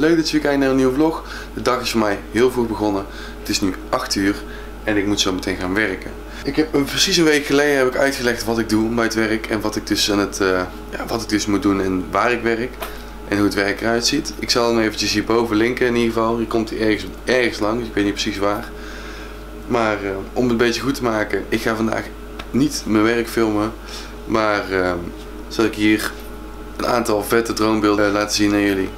leuk dat je weer kijkt naar een nieuwe vlog. De dag is voor mij heel vroeg begonnen. Het is nu 8 uur en ik moet zo meteen gaan werken. Ik heb een, precies een week geleden heb ik uitgelegd wat ik doe bij het werk en wat ik dus aan het, uh, ja, wat ik dus moet doen en waar ik werk en hoe het werk eruit ziet. Ik zal hem eventjes hierboven linken in ieder geval. Hier komt hij ergens, ergens langs, ik weet niet precies waar. Maar uh, om het een beetje goed te maken, ik ga vandaag niet mijn werk filmen, maar uh, zal ik hier een aantal vette droombeelden laten zien aan jullie.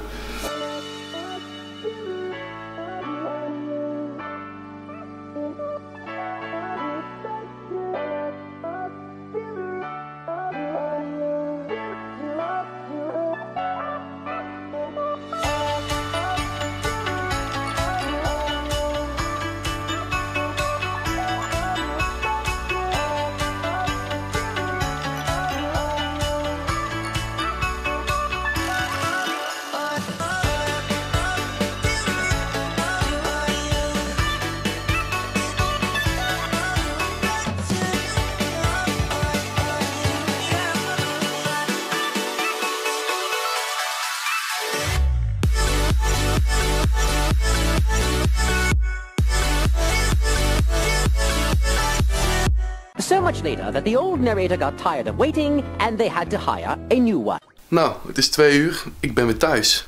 So much later that the old narrator got tired of waiting and they had to hire a new one. Nou, het is twee uur. Ik ben weer thuis.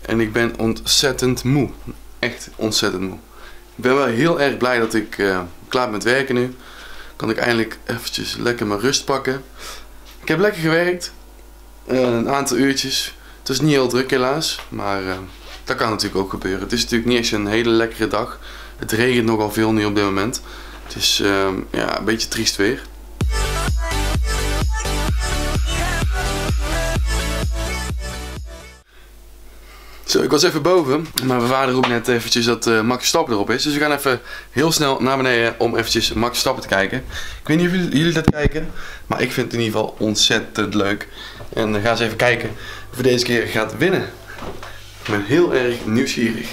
En ik ben ontzettend moe. Echt ontzettend moe. Ik ben wel heel erg blij dat ik uh, klaar ben met werken nu. Kan ik eindelijk eventjes lekker mijn rust pakken. Ik heb lekker gewerkt. Uh, een aantal uurtjes. Het is niet heel druk helaas. Maar uh, dat kan natuurlijk ook gebeuren. Het is natuurlijk niet echt een hele lekkere dag. Het regent nogal veel nu op dit moment. Het is uh, ja, een beetje triest weer. Zo, ik was even boven, maar mijn vader roept net eventjes dat uh, Max Stappen erop is. Dus we gaan even heel snel naar beneden om eventjes Max Stappen te kijken. Ik weet niet of jullie, dat kijken, maar ik vind het in ieder geval ontzettend leuk. En dan gaan ze even kijken of hij deze keer gaat winnen. Ik ben heel erg nieuwsgierig.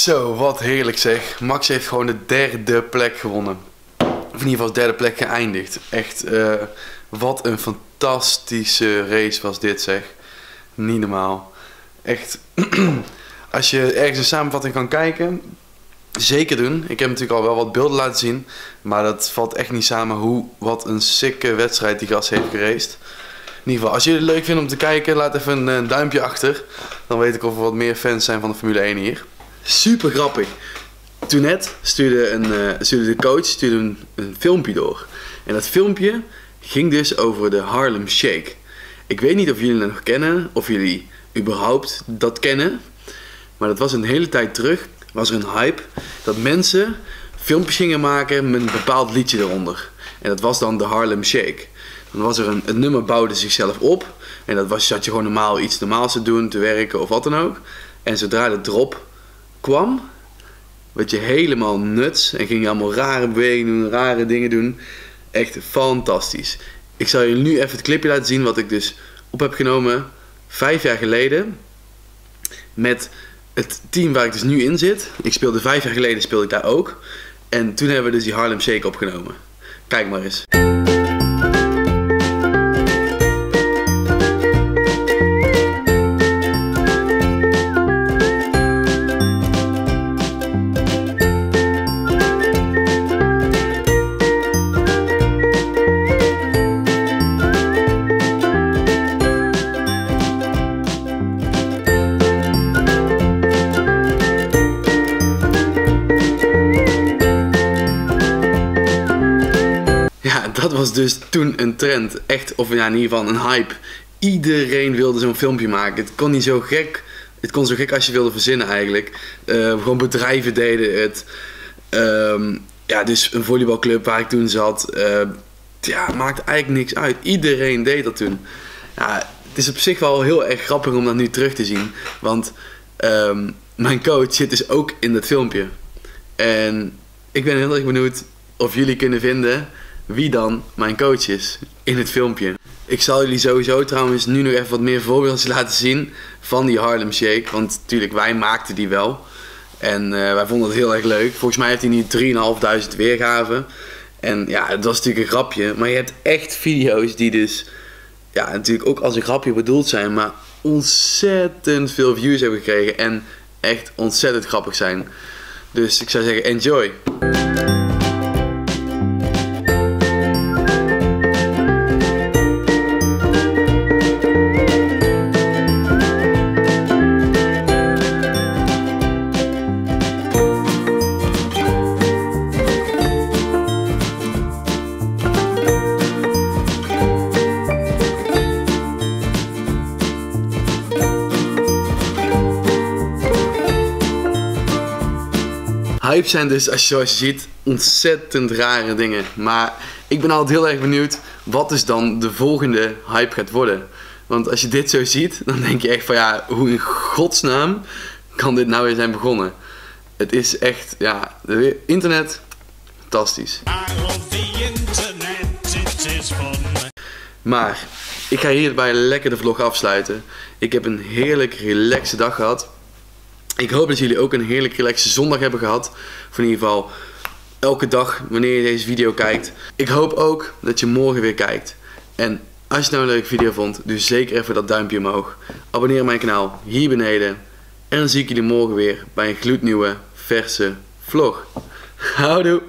Zo, wat heerlijk zeg. Max heeft gewoon de derde plek gewonnen. Of in ieder geval de derde plek geëindigd. Echt, uh, wat een fantastische race was dit zeg. Niet normaal. Echt, als je ergens een samenvatting kan kijken, zeker doen. Ik heb natuurlijk al wel wat beelden laten zien. Maar dat valt echt niet samen hoe, wat een sikke wedstrijd die gast heeft geraced. In ieder geval, als jullie het leuk vinden om te kijken, laat even een duimpje achter. Dan weet ik of er wat meer fans zijn van de Formule 1 hier. Super grappig. Toen net stuurde, een, uh, stuurde de coach stuurde een, filmpje door. En dat filmpje ging dus over de Harlem Shake. Ik weet niet of jullie dat nog kennen, of jullie überhaupt dat kennen. Maar dat was een hele tijd terug, was er een hype dat mensen filmpjes gingen maken met een bepaald liedje eronder. En dat was dan de Harlem Shake. Dan was er een, nummer bouwde zichzelf op. En dat was, zat je gewoon normaal iets normaals te doen, te werken of wat dan ook. En zodra de drop kwam, werd je helemaal nuts en ging je allemaal rare bewegingen doen, rare dingen doen. Echt fantastisch. Ik zal jullie nu even het clipje laten zien wat ik dus op heb genomen vijf jaar geleden met het team waar ik dus nu in zit. Ik speelde vijf jaar geleden speelde ik daar ook. En toen hebben we dus die Harlem Shake opgenomen. Kijk maar eens. Dat was dus toen een trend. Echt, of ja, in ieder geval een hype. Iedereen wilde zo'n filmpje maken. Het kon niet zo gek. Het kon zo gek als je wilde verzinnen eigenlijk. Uh, gewoon bedrijven deden het. Um, ja, dus een volleybalclub waar ik toen zat. Uh, ja, maakte eigenlijk niks uit. Iedereen deed dat toen. Ja, het is op zich wel heel erg grappig om dat nu terug te zien. Want ehm, mijn coach zit dus ook in dat filmpje. En ik ben heel erg benieuwd of jullie kunnen vinden wie dan mijn coach is in het filmpje. Ik zal jullie sowieso trouwens nu nog even wat meer voorbeelden laten zien van die Harlem Shake. Want natuurlijk, wij maakten die wel. En eh, wij vonden het heel erg leuk. Volgens mij heeft hij nu 3.500 weergaven. En ja, het was natuurlijk een grapje. Maar je hebt echt video's die dus, ja, natuurlijk ook als een grapje bedoeld zijn. Maar ontzettend veel views hebben gekregen. En echt ontzettend grappig zijn. Dus ik zou zeggen, enjoy. Hype zijn dus, als je, zoals je ziet, ontzettend rare dingen. Maar ik ben altijd heel erg benieuwd wat dus dan de volgende hype gaat worden. Want als je dit zo ziet, dan denk je echt van ja, hoe in godsnaam kan dit nou weer zijn begonnen? Het is echt, ja, internet, fantastisch. Maar ik ga hierbij lekker de vlog afsluiten. Ik heb een heerlijk relaxe dag gehad. Ik hoop dat jullie ook een heerlijk relaxe zondag hebben gehad. Of in ieder geval elke dag wanneer je deze video kijkt. Ik hoop ook dat je morgen weer kijkt. En als je nou een leuke video vond, doe zeker even dat duimpje omhoog. Abonneer op mijn kanaal hier beneden. En dan zie ik jullie morgen weer bij een gloednieuwe, verse vlog. Houdoe!